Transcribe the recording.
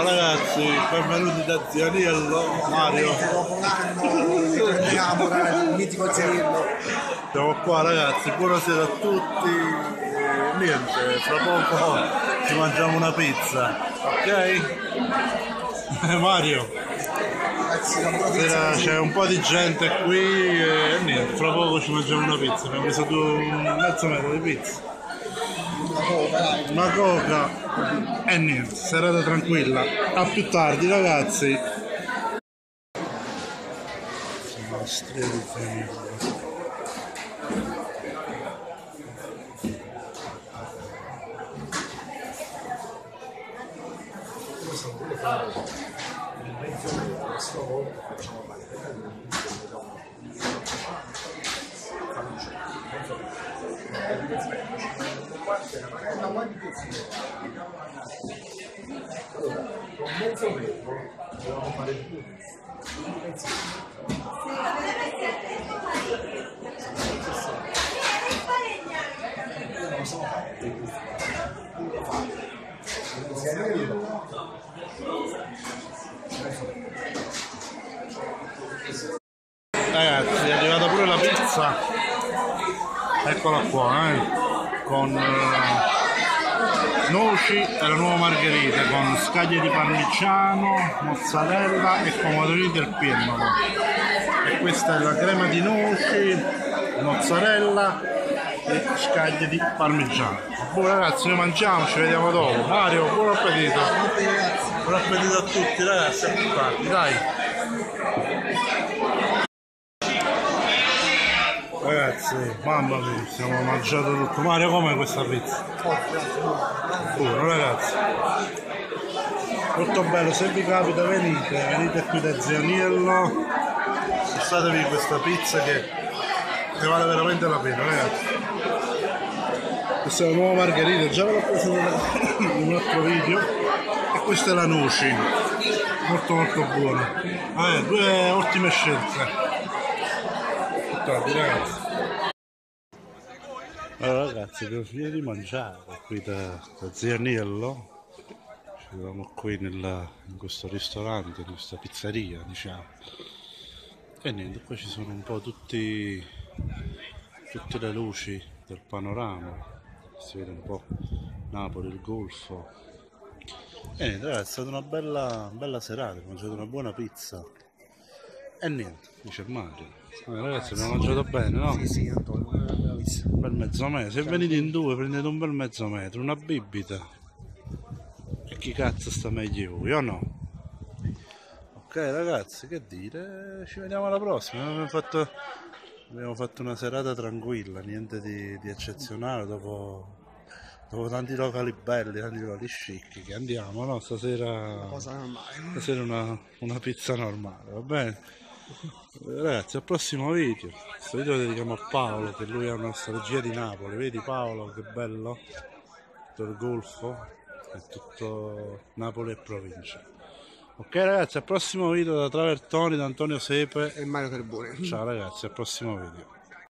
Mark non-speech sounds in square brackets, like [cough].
Ciao ragazzi, benvenuti da Zianiello, Mario. Dopo un anno mitico Zianiello. Siamo qua ragazzi, buonasera a tutti. E niente, fra poco ci mangiamo una pizza, ok? [laughs] Mario, sera c'è un po' di gente qui e niente, fra poco ci mangiamo una pizza. Abbiamo preso due, un mezzo metro di pizza, una coca e niente, serata tranquilla. A più tardi ragazzi. Sono strelli Ragazzi, è arrivata pure la pizza. Eccola qua, eh. Con eh, noci e la nuova margherita con scaglie di parmigiano, mozzarella e pomodorini del piennolo. E questa è la crema di noci, mozzarella e scaglie di parmigiano. Buon ragazzi, noi mangiamo, ci vediamo dopo. Mario, buon appetito. Buon appetito a tutti ragazzi, a più tardi, dai. Ragazzi, mamma mia, siamo mangiato tutto. Mario, com'è questa pizza? Buono, ragazzi. Molto bello, se vi capita venite, venite qui da Zianiello, passatevi questa pizza che ne vale veramente la pena, ragazzi. Questa è la nuova margherita, già ve l'ho presentata in [coughs] un altro video. E questa è la noci, molto molto buona. Vabbè, due ottime scelte. Tardi, ragazzi. Allora ragazzi, devo finire di mangiare qui da, da Zianiello. Ci troviamo qui nella- in questo ristorante, in questa pizzeria, diciamo. E niente, qua ci sono un po' tutti, tutte le luci del panorama. Si vede un po' Napoli, il Golfo. E niente, ragazzi, è stata una bella, bella serata, abbiamo mangiato una buona pizza. E niente, dice Mario. Eh, ragazzi, abbiamo mangiato bene, no? Sì, sì, Antonio, una. Un bel mezzo metro. Se venite in due prendete un bel mezzo metro, una bibita. E chi cazzo sta meglio voi, o no? Ok ragazzi, che dire? Ci vediamo alla prossima. Abbiamo fatto, abbiamo fatto una serata tranquilla, niente di, di eccezionale dopo, dopo tanti locali belli, tanti locali chic che andiamo, no? Stasera, Cosa normale. stasera una, una pizza normale, va bene? Ragazzi, al prossimo video. Questo video lo dedichiamo a Paolo, che lui ha una nostalgia di Napoli. Vedi Paolo, che bello? Tutto il Golfo e tutto Napoli e provincia. Ok ragazzi, al prossimo video da Travertoni, da Antonio Sepe. E Mario Carbone. Ciao ragazzi, al prossimo video.